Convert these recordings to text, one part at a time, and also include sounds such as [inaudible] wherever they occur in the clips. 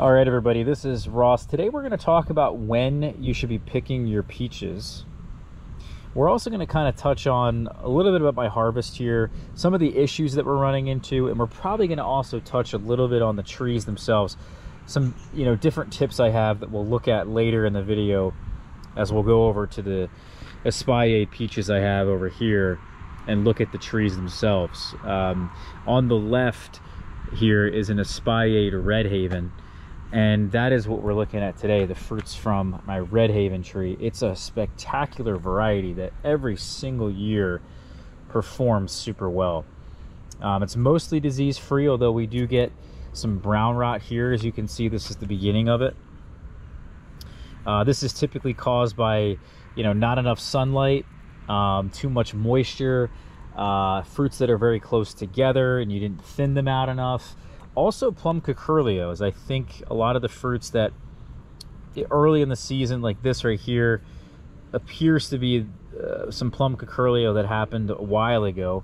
All right, everybody, this is Ross. Today we're going to talk about when you should be picking your peaches. We're also going to kind of touch on a little bit about my harvest here, some of the issues that we're running into, and we're probably going to also touch a little bit on the trees themselves. Some, you know, different tips I have that we'll look at later in the video as we'll go over to the Espalier peaches I have over here and look at the trees themselves. Um, on the left here is an Espalier Redhaven and that is what we're looking at today the fruits from my Red Haven tree. It's a spectacular variety that every single year performs super well. Um, it's mostly disease free although we do get some brown rot here. As you can see this is the beginning of it. Uh, this is typically caused by you know not enough sunlight um, too much moisture uh, fruits that are very close together and you didn't thin them out enough also plum curculios. I think a lot of the fruits that early in the season, like this right here, appears to be uh, some plum curculio that happened a while ago.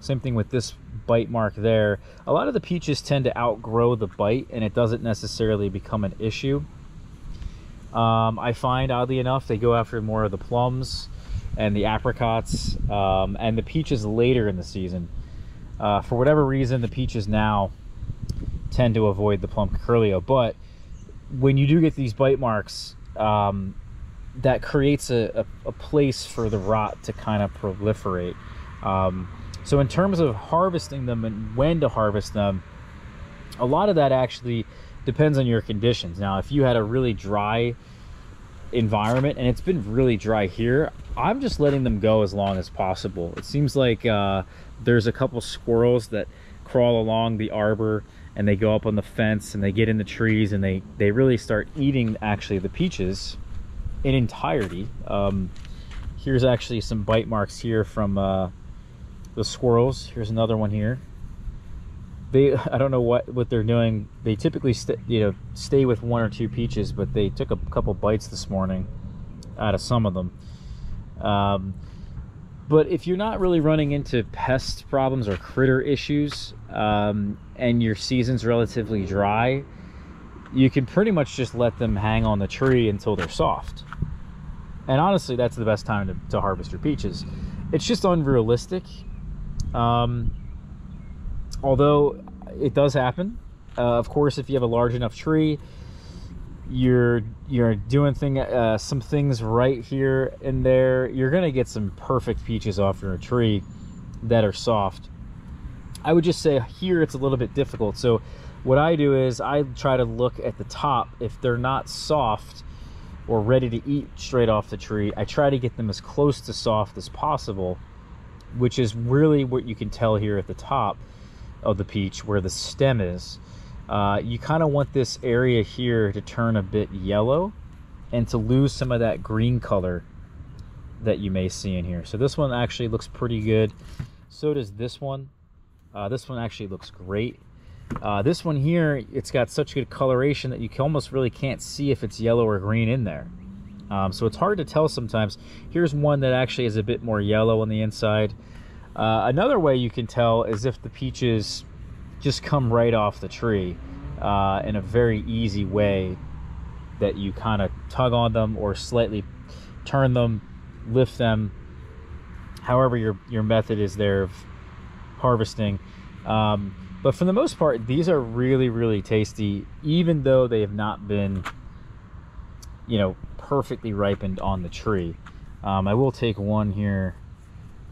Same thing with this bite mark there. A lot of the peaches tend to outgrow the bite and it doesn't necessarily become an issue. Um, I find, oddly enough, they go after more of the plums and the apricots um, and the peaches later in the season. Uh, for whatever reason, the peaches now tend to avoid the plum curculio. But when you do get these bite marks, um, that creates a, a, a, place for the rot to kind of proliferate. Um, so in terms of harvesting them and when to harvest them, a lot of that actually depends on your conditions. Now, if you had a really dry environment and it's been really dry here, I'm just letting them go as long as possible. It seems like uh, there's a couple squirrels that crawl along the arbor and they go up on the fence and they get in the trees and they they really start eating actually the peaches in entirety. Um, here's actually some bite marks here from uh, the squirrels. Here's another one here. They [laughs] i don't know what what they're doing. They typically you know stay with one or two peaches but they took a couple bites this morning out of some of them. Um, but if you're not really running into pest problems or critter issues um, and your season's relatively dry, you can pretty much just let them hang on the tree until they're soft. And honestly, that's the best time to, to harvest your peaches. It's just unrealistic. Um, although it does happen. Uh, of course, if you have a large enough tree, you're you're doing thing uh, some things right here and there you're gonna get some perfect peaches off your tree that are soft. I would just say here it's a little bit difficult. So what i do is i try to look at the top. If they're not soft or ready to eat straight off the tree i try to get them as close to soft as possible which is really what you can tell here at the top of the peach where the stem is uh, you kind of want this area here to turn a bit yellow and to lose some of that green color that you may see in here. So this one actually looks pretty good. So does this one. Uh, this one actually looks great. Uh, this one here, it's got such good coloration that you almost really can't see if it's yellow or green in there. Um, so it's hard to tell sometimes. Here's one that actually is a bit more yellow on the inside. Uh, another way you can tell is if the peaches just come right off the tree uh, in a very easy way that you kind of tug on them or slightly turn them, lift them, however your, your method is there of harvesting. Um, but for the most part, these are really, really tasty, even though they have not been, you know, perfectly ripened on the tree. Um, I will take one here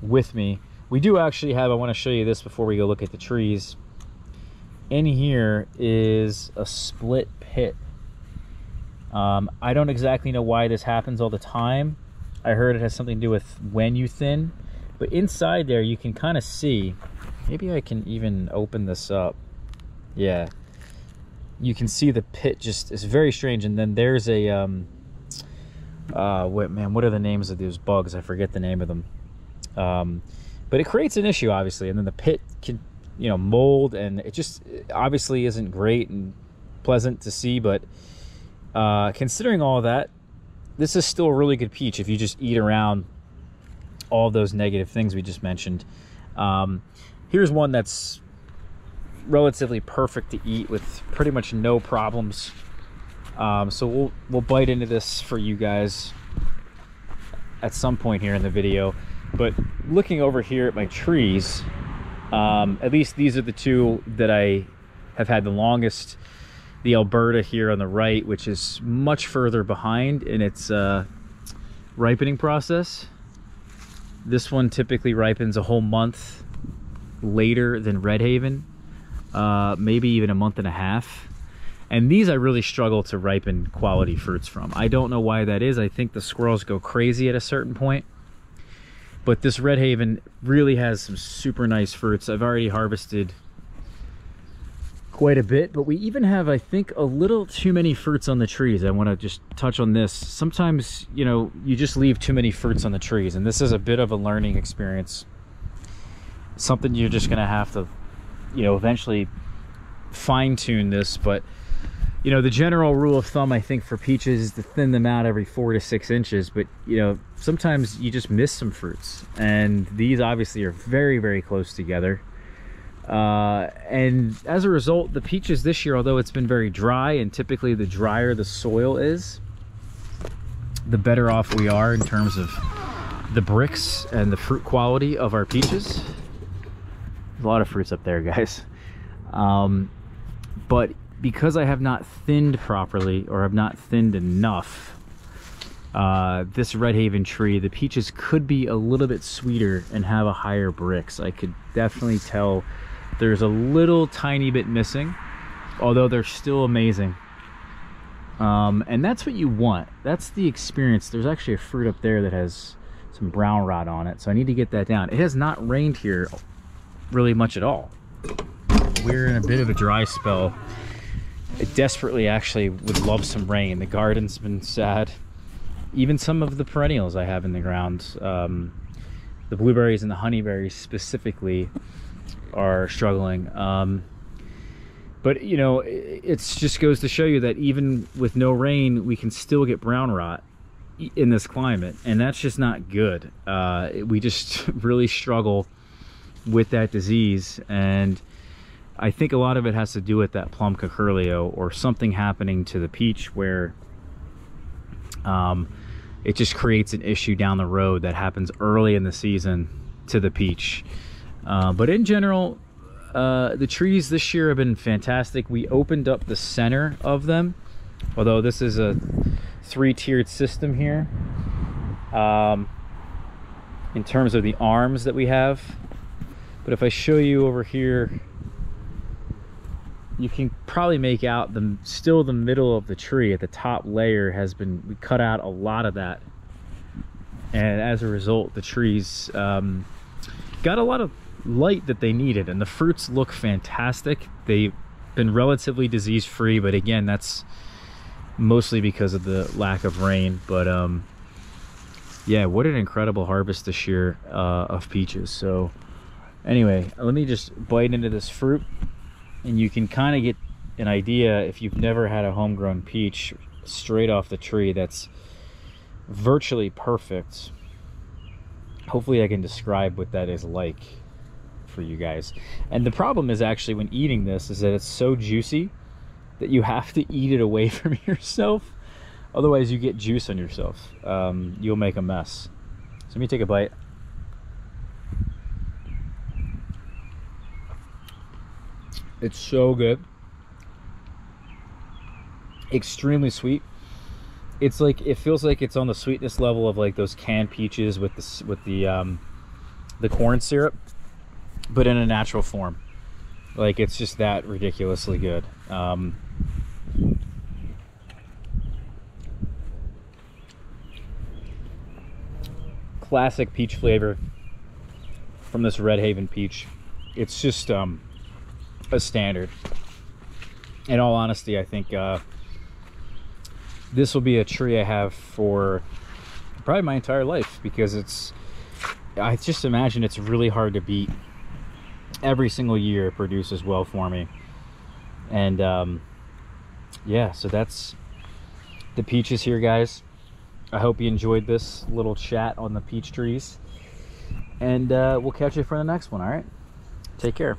with me. We do actually have, I want to show you this before we go look at the trees in here is a split pit. Um, I don't exactly know why this happens all the time. I heard it has something to do with when you thin. But inside there, you can kind of see. Maybe I can even open this up. Yeah. You can see the pit just it's very strange. And then there's a, um, uh, wait, man, what are the names of those bugs? I forget the name of them. Um, but it creates an issue, obviously. And then the pit can you know mold and it just obviously isn't great and pleasant to see but uh, considering all that this is still a really good peach if you just eat around all those negative things we just mentioned um, here's one that's relatively perfect to eat with pretty much no problems. Um, so we'll we'll bite into this for you guys at some point here in the video. But looking over here at my trees, um, at least these are the two that I have had the longest. The Elberta here on the right, which is much further behind in its uh, ripening process. This one typically ripens a whole month later than Red Haven, uh, maybe even a month and a half. And these I really struggle to ripen quality fruits from. I don't know why that is. I think the squirrels go crazy at a certain point. But this Red Haven really has some super nice fruits. I've already harvested quite a bit, but we even have, I think, a little too many fruits on the trees. I want to just touch on this. Sometimes, you know, you just leave too many fruits on the trees, and this is a bit of a learning experience. Something you're just going to have to, you know, eventually fine tune this, but you know, the general rule of thumb, I think, for peaches is to thin them out every four to six inches. But, you know, sometimes you just miss some fruits. And these obviously are very, very close together. Uh, and as a result, the peaches this year, although it's been very dry, and typically the drier the soil is, the better off we are in terms of the Brix and the fruit quality of our peaches. There's a lot of fruits up there, guys. Um, but because I have not thinned properly or have not thinned enough, uh, this Red Haven tree, the peaches could be a little bit sweeter and have a higher Brix. I could definitely tell there's a little tiny bit missing, although they're still amazing. Um, and that's what you want. That's the experience. There's actually a fruit up there that has some brown rot on it, so I need to get that down. It has not rained here really much at all. We're in a bit of a dry spell. I desperately actually would love some rain. The garden's been sad. Even some of the perennials I have in the ground, um, the blueberries and the honeyberries specifically, are struggling. Um, but you know, it just goes to show you that even with no rain, we can still get brown rot in this climate, and that's just not good. Uh, we just [laughs] really struggle with that disease, and I think a lot of it has to do with that plum curculio or something happening to the peach where um, it just creates an issue down the road that happens early in the season to the peach. Uh, but in general, uh, the trees this year have been fantastic. We opened up the center of them, although this is a three-tiered system here. Um, in terms of the arms that we have. But if I show you over here, you can probably make out the still the middle of the tree at the top layer has been we cut out a lot of that. And as a result the trees um, got a lot of light that they needed and the fruits look fantastic. They've been relatively disease free but again that's mostly because of the lack of rain. But um yeah what an incredible harvest this year uh, of peaches. So anyway let me just bite into this fruit and you can kind of get an idea if you've never had a homegrown peach straight off the tree that's virtually perfect. Hopefully I can describe what that is like for you guys. And the problem is actually when eating this is that it's so juicy that you have to eat it away [laughs] from yourself. Otherwise you get juice on yourself. Um, you'll make a mess. So let me take a bite It's so good. Extremely sweet. It's like it feels like it's on the sweetness level of like those canned peaches with the with the um, the corn syrup, but in a natural form. Like it's just that ridiculously good. Um, classic peach flavor from this Red Haven peach. It's just um, a standard. In all honesty, I think uh, this will be a tree I have for probably my entire life because it's, I just imagine it's really hard to beat. Every single year it produces well for me. And um, yeah, so that's the peaches here, guys. I hope you enjoyed this little chat on the peach trees. And uh, we'll catch you for the next one, all right? Take care.